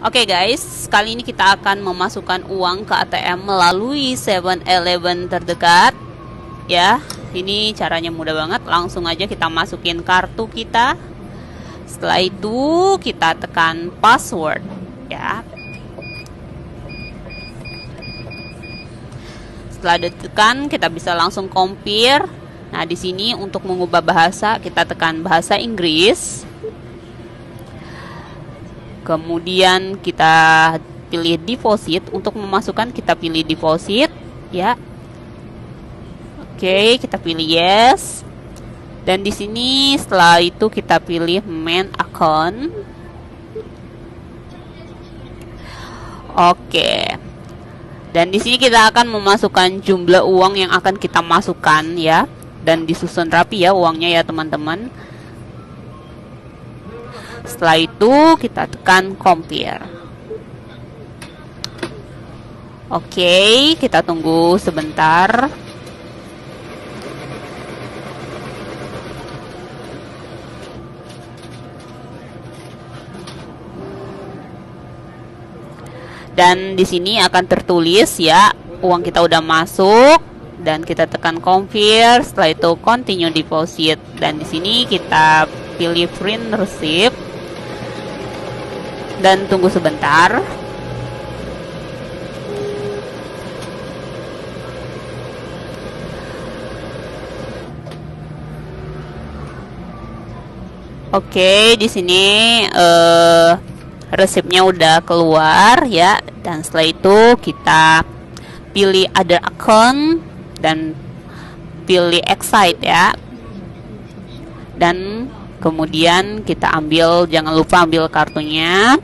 Oke okay guys, kali ini kita akan memasukkan uang ke ATM melalui 7-Eleven terdekat. Ya, ini caranya mudah banget. Langsung aja kita masukin kartu kita. Setelah itu kita tekan password, ya. Setelah ditekan, kita bisa langsung compare. Nah, di sini untuk mengubah bahasa, kita tekan bahasa Inggris kemudian kita pilih deposit untuk memasukkan kita pilih deposit ya. Oke kita pilih yes. Dan di sini setelah itu kita pilih main account. Oke. Dan di sini kita akan memasukkan jumlah uang yang akan kita masukkan ya. Dan disusun rapi ya uangnya ya teman-teman setelah itu kita tekan compare. Oke, kita tunggu sebentar. Dan di sini akan tertulis ya, uang kita udah masuk dan kita tekan confirm, setelah itu continue deposit dan di sini kita pilih print receipt dan tunggu sebentar. Oke, di sini uh, resepnya udah keluar ya, dan setelah itu kita pilih other account dan pilih excite ya, dan kemudian kita ambil, jangan lupa ambil kartunya